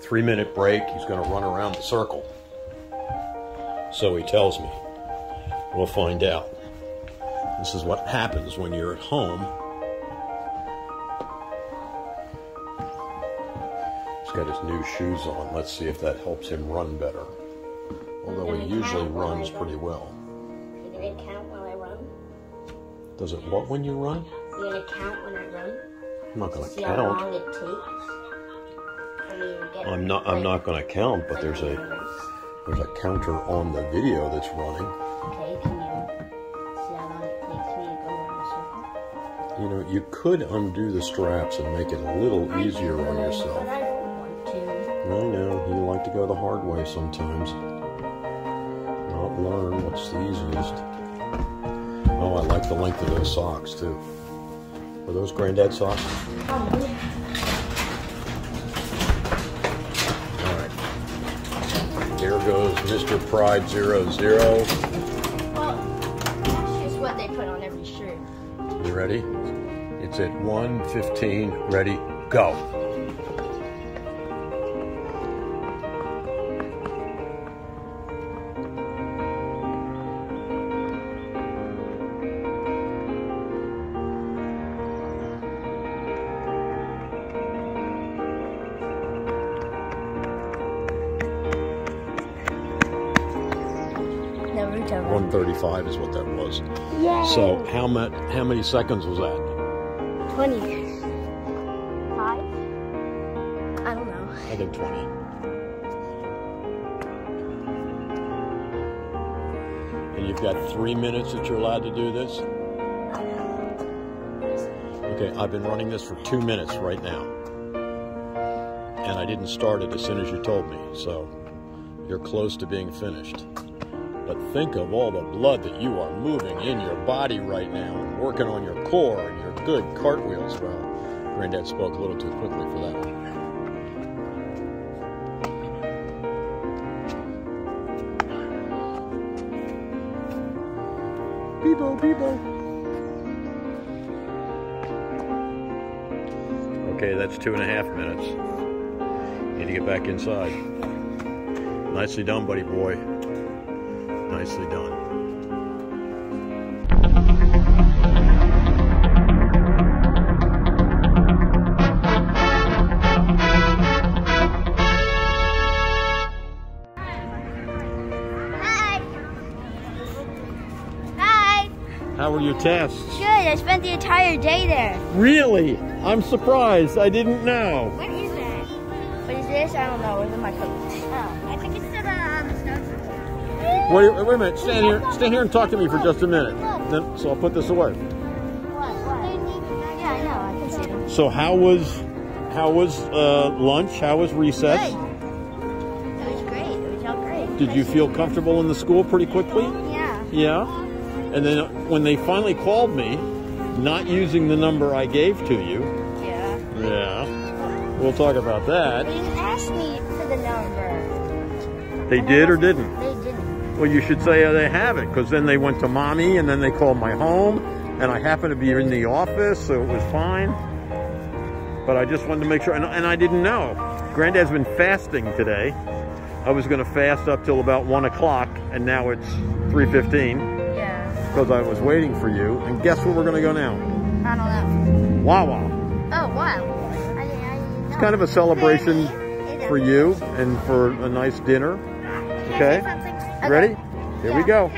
three minute break. He's going to run around the circle. So he tells me. We'll find out. This is what happens when you're at home. He's got his new shoes on. Let's see if that helps him run better. Although he usually runs pretty well. You gonna count while I run? Does it what when you run? You gonna count when I run? I'm not going to See how long count. it takes? I'm not. I'm not going to count. But there's a there's a counter on the video that's running. Okay, can you see how long it takes me to go around a circle? You know, you could undo the straps and make it a little easier on yourself. But I don't want to. I know, you like to go the hard way sometimes. Not learn what's the easiest. Oh, I like the length of those socks too. Were those granddad socks? Oh, Alright. Here goes Mr. Pride Zero Zero. Well, that's just what they put on every shirt. You ready? It's at 1.15. Ready? Go. Naruto. 135 is what that was. Yeah. So how much? How many seconds was that? 20. Five? I don't know. I think 20. And you've got three minutes that you're allowed to do this. Okay, I've been running this for two minutes right now. And I didn't start it as soon as you told me, so you're close to being finished. But think of all the blood that you are moving in your body right now and working on your core and your good cartwheels. Well, Granddad spoke a little too quickly for that one. Beebo, beebo. Okay, that's two and a half minutes. Need to get back inside. Nicely done, buddy boy. Nicely done. Hi. Hi. How were your tests? Good. I spent the entire day there. Really? I'm surprised. I didn't know. What is that? What is this? I don't know. Where's my coat? Oh, I think it's the um, stuff. Wait, wait a minute. Stand here. Stand here and talk to me for just a minute. Then, so I'll put this away. What? What? Yeah, I know. I can see them. So how was how was uh, lunch? How was recess? It was great. It was all great. Did you feel comfortable in the school pretty quickly? Yeah. Yeah. And then when they finally called me, not using the number I gave to you. Yeah. Yeah. We'll talk about that. They didn't me for the number. They did or didn't? Well, you should say uh, they have it, because then they went to mommy, and then they called my home, and I happened to be in the office, so it was fine. But I just wanted to make sure, and, and I didn't know. Granddad's been fasting today. I was going to fast up till about one o'clock, and now it's three fifteen Yeah. because I was waiting for you. And guess where we're going to go now? I don't know. Wawa. Oh, wow. I I It's kind of a celebration for you and for a nice dinner. Okay? Ready? Here we go.